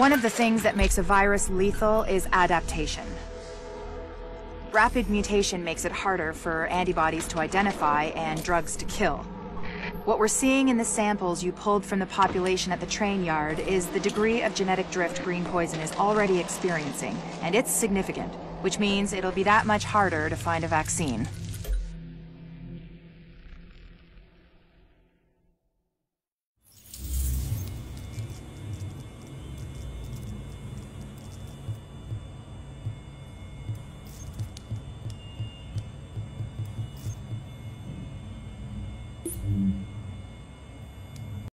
One of the things that makes a virus lethal is adaptation. Rapid mutation makes it harder for antibodies to identify and drugs to kill. What we're seeing in the samples you pulled from the population at the train yard is the degree of genetic drift green poison is already experiencing, and it's significant, which means it'll be that much harder to find a vaccine. Mm-hmm.